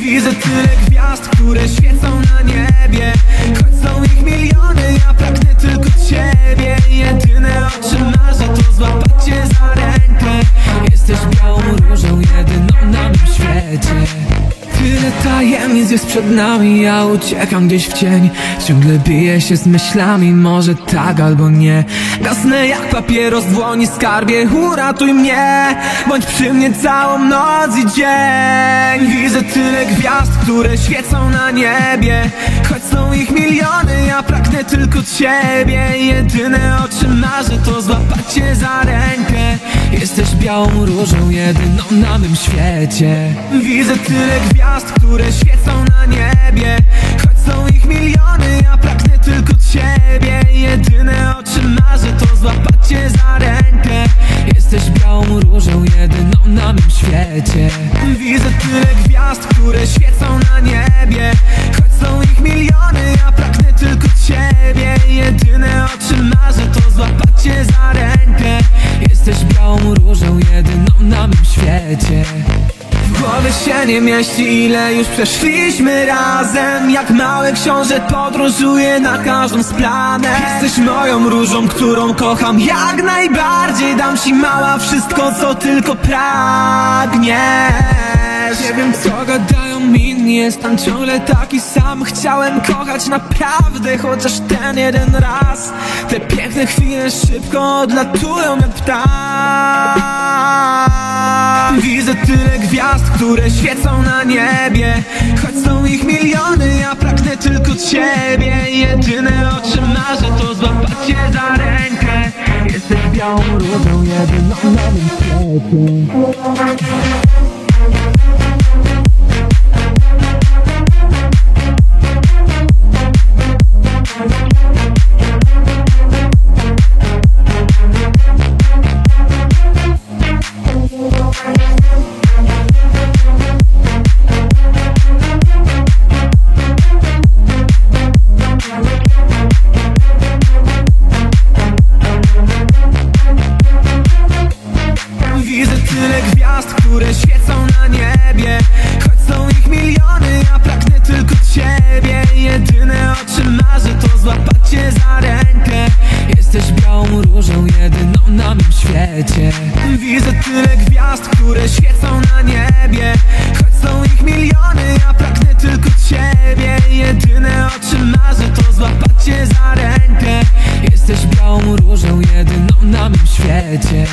Widzę tyle gwiazd, które świecą na niebie. Choć są ich miliony, ja pragnę tajemnic jest przed nami, ja uciekam gdzieś w cień. Ciągle biję się z myślami, może tak albo nie. Gasnę jak papieros w dłoni, skarbie, uratuj mnie. Bądź przy mnie całą noc i dzień. Widzę tyle gwiazd, które świecą na niebie są ich miliony, ja pragnę tylko ciebie. Jedyne o czym marzę to złapać cię za rękę. Jesteś białą różą, jedyną na mym świecie. Widzę tyle gwiazd, które świecą na niebie. Choć są ich miliony, ja pragnę tylko ciebie. Jedyne o czym marzę to złapać cię za rękę. Jesteś białą różą, jedyną na mym świecie. Widzę tyle gwiazd, które świecą na niebie. Choć są Czym marzę to złapać cię za rękę. Jesteś białą różą, jedyną na mym świecie. W głowie się nie mieści ile już przeszliśmy razem. Jak mały książę podróżuję na każdą z planet. Jesteś moją różą, którą kocham jak najbardziej. Dam ci mała wszystko co tylko pragniesz Nie wiem co gadają inni, jestem ciągle taki sam. Chciałem kochać naprawdę, chociaż ten jeden raz. Te piękne chwile szybko odlatują jak ptak. Widzę tyle gwiazd, które świecą na niebie. Choć są ich miliony, ja pragnę tylko ciebie. Jedyne o czym marzę to złapać cię za rękę. Jesteś białą różą, jedyną na mym świecie jedyną na mym świecie. Widzę tyle gwiazd, które świecą na niebie. Choć są ich miliony, ja pragnę tylko ciebie. Jedyne o czym marzę to złapać cię za rękę. Jesteś białą różą, jedyną na mym świecie